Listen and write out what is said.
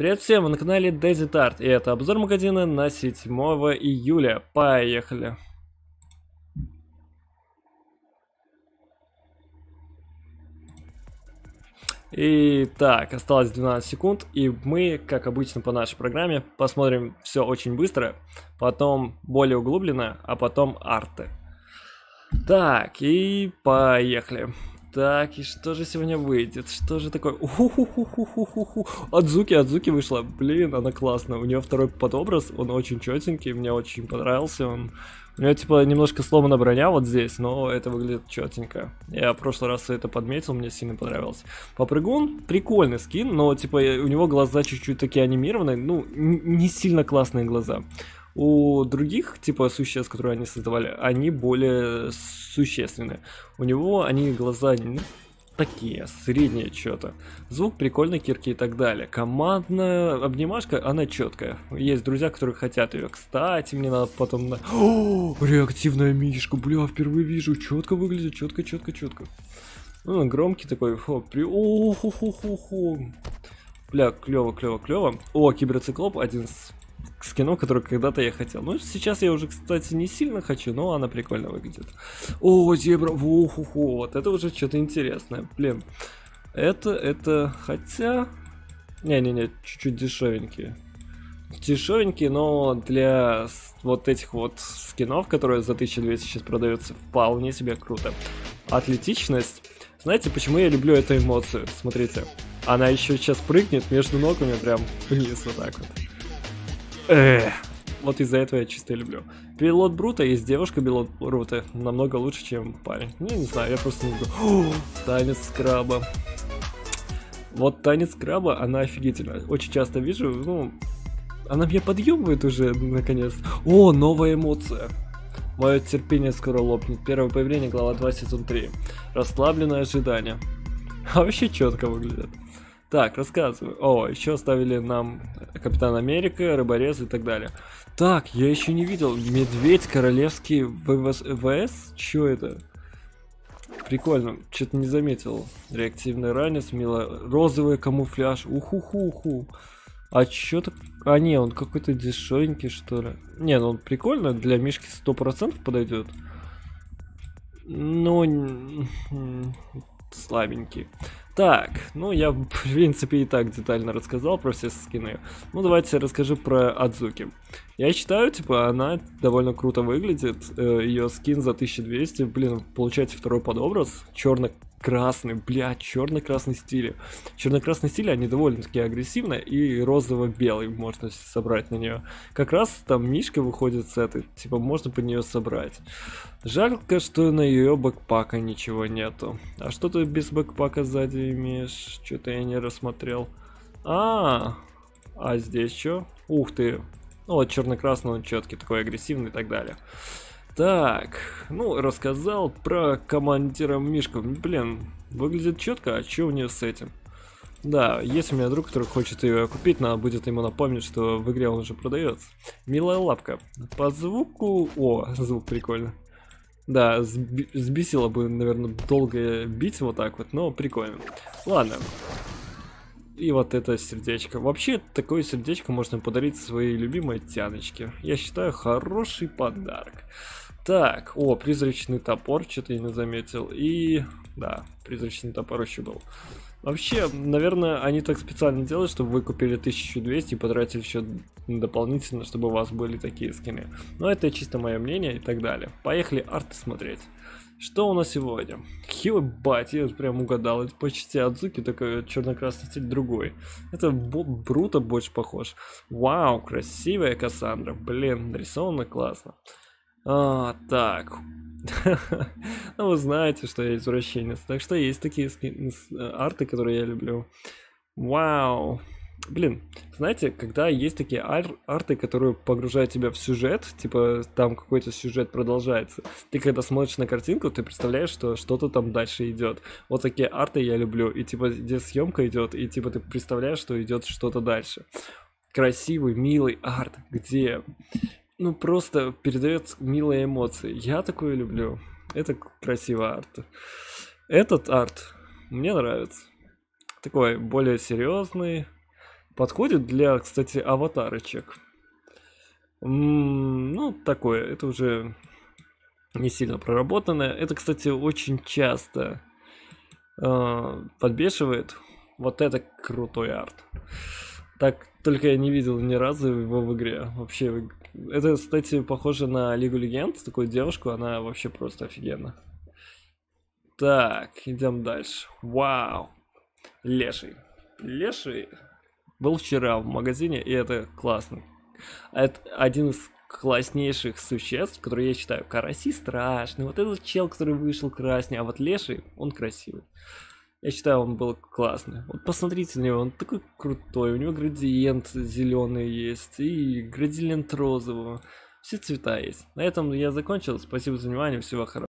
Привет всем, вы на канале Desert Art, и это обзор магазина на 7 июля. Поехали! Итак, осталось 12 секунд, и мы, как обычно по нашей программе, посмотрим все очень быстро, потом более углубленно, а потом арты. Так, и поехали. Так, и что же сегодня выйдет? Что же такое? Уху-ху-ху-ху-ху-ху. Адзуки, Адзуки вышла. Блин, она классная. У нее второй подобраз, он очень четенький, мне очень понравился он. У нее типа немножко сломана броня вот здесь, но это выглядит четенько. Я в прошлый раз это подметил, мне сильно понравился. Попрыгун прикольный скин, но типа у него глаза чуть-чуть такие анимированные, ну не сильно классные глаза. У других, типа, существ, которые они создавали, они более существенные. У него они глаза ну, такие, средние что-то. Звук прикольный, кирки и так далее. Командная обнимашка, она четкая. Есть друзья, которые хотят ее. Кстати, мне надо потом на... О, реактивная мишка, бля, впервые вижу. Четко выглядит, четко, четко, четко. Ну, громкий такой, фу, при... О, ху ху ху ху Бля, клево, клево, клево. О, киберциклоп, один из скину, который когда-то я хотел. Ну, сейчас я уже, кстати, не сильно хочу, но она прикольно выглядит. О, зебра, вухуху, вот это уже что-то интересное. Блин, это, это, хотя... Не-не-не, чуть-чуть дешевенькие. Дешевенькие, но для вот этих вот скинов, которые за 1200 сейчас продаются, вполне себе круто. Атлетичность. Знаете, почему я люблю эту эмоцию? Смотрите. Она еще сейчас прыгнет между ногами прям вниз вот так вот. Вот из-за этого я чисто люблю. Пилот Брута есть девушка пилот Брута. Намного лучше, чем парень. Не, не знаю, я просто не люблю. Танец краба. Вот танец краба, она офигительная. Очень часто вижу, ну, она меня подъемывает уже, наконец. О, новая эмоция. Мое терпение скоро лопнет. Первое появление, глава 2, сезон 3. Расслабленное ожидание. А вообще четко выглядит. Так, рассказываю. О, еще оставили нам Капитан Америка, Рыборез и так далее. Так, я еще не видел. Медведь королевский ВВС? ВС? Че это? Прикольно, что-то не заметил. Реактивный ранец, мило. Розовый камуфляж. Уху-ху-ху. А чё так... А не, он какой-то дешевенький, что ли. Не, ну он прикольно, для Мишки 100% подойдет. Но... Слабенький. Так, ну я в принципе и так детально рассказал про все скины. Ну давайте расскажу про Адзуки. Я считаю, типа, она довольно круто выглядит. Э, Ее скин за 1200, блин, получается второй подобраз. Черно красный, блядь, черно-красный стиле. Черно-красный стиль, они довольно-таки агрессивные, и розово-белый можно собрать на нее. Как раз там Мишка выходит с этой, типа, можно под нее собрать. Жалко, что на ее бэкпака ничего нету. А что ты без бэкпака сзади имеешь? Что-то я не рассмотрел. А, а здесь что? Ух ты. Ну вот черно-красный, он четкий, такой агрессивный и так далее. Так, ну, рассказал про командира Мишку. Блин, выглядит четко, а что у нее с этим? Да, есть у меня друг, который хочет ее купить, надо будет ему напомнить, что в игре он уже продается. Милая лапка. По звуку... О, звук прикольно. Да, сбесило бы, наверное, долго бить вот так вот, но прикольно. Ладно. И вот это сердечко. Вообще, такое сердечко можно подарить своей любимой тяночке. Я считаю, хороший подарок. Так, о, призрачный топор, что-то я не заметил. И, да, призрачный топор еще был. Вообще, наверное, они так специально делают, чтобы вы купили 1200 и потратили еще дополнительно, чтобы у вас были такие скины. Но это чисто мое мнение и так далее. Поехали арты смотреть. Что у нас сегодня? Хибать, я прям угадал. Это почти Адзуки, такой черно-красный стиль другой. Это Бруто больше похож. Вау, красивая Кассандра. Блин, нарисовано классно. А, так. ну, вы знаете, что я извращенец. Так что есть такие арты, которые я люблю. Вау. Блин, знаете, когда есть такие ар арты, которые погружают тебя в сюжет, типа там какой-то сюжет продолжается, ты когда смотришь на картинку, ты представляешь, что что-то там дальше идет. Вот такие арты я люблю. И типа где съемка идет, и типа ты представляешь, что идет что-то дальше. Красивый, милый арт, где ну, просто передает милые эмоции. Я такое люблю. Это красивый арт. Этот арт мне нравится. Такой более серьезный, подходит для, кстати, аватарочек. М, Ну, такое, это уже не сильно проработанное. Это, кстати, очень часто э, подбешивает. Вот это крутой арт. Так, только я не видел ни разу его в игре. Вообще, это, кстати, похоже на Лигу Легенд, такую девушку, она вообще просто офигенна. Так, идем дальше. Вау. Леший. Леший был вчера в магазине, и это классно. Это один из класснейших существ, которые я считаю. Караси страшный, вот этот чел, который вышел красный, а вот Леший, он красивый. Я считаю, он был классный. Вот посмотрите на него, он такой крутой. У него градиент зеленый есть и градиент розового. Все цвета есть. На этом я закончил. Спасибо за внимание. Всего хорошего.